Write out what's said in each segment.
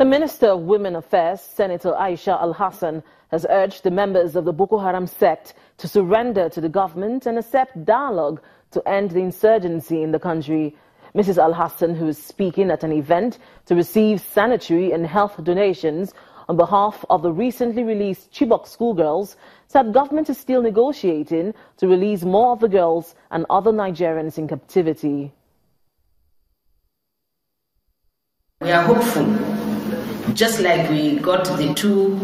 The Minister of Women Affairs, Senator Aisha Al-Hassan, has urged the members of the Boko Haram sect to surrender to the government and accept dialogue to end the insurgency in the country. Mrs. Al-Hassan, who is speaking at an event to receive sanitary and health donations on behalf of the recently released Chibok schoolgirls, said government is still negotiating to release more of the girls and other Nigerians in captivity. We are hopeful just like we got the two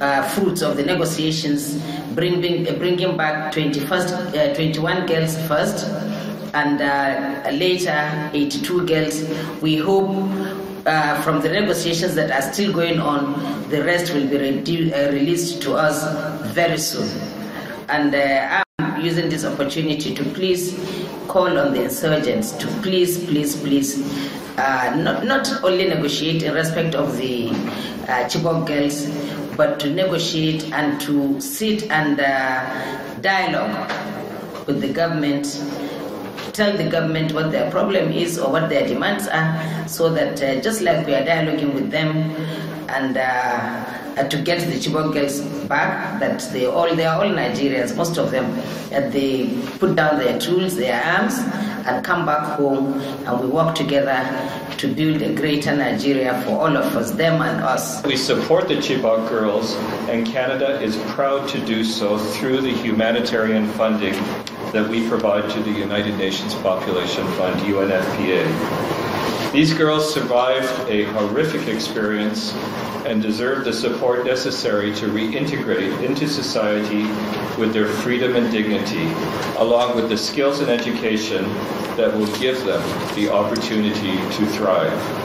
uh, fruits of the negotiations, bringing, bringing back 21st, uh, 21 girls first, and uh, later 82 girls. We hope uh, from the negotiations that are still going on, the rest will be re uh, released to us very soon. And uh, using this opportunity to please call on the insurgents to please, please, please uh, not, not only negotiate in respect of the uh, Chibok girls, but to negotiate and to sit and uh, dialogue with the government, tell the government what their problem is or what their demands are, so that uh, just like we are dialoguing with them and uh, to get the Chibok girls back, that they all they are all Nigerians, most of them, that they put down their tools, their arms, and come back home and we work together to build a greater Nigeria for all of us, them and us. We support the Chibok girls, and Canada is proud to do so through the humanitarian funding that we provide to the United Nations Population Fund, UNFPA. These girls survived a horrific experience and deserve the support necessary to reintegrate into society with their freedom and dignity, along with the skills and education that will give them the opportunity to thrive.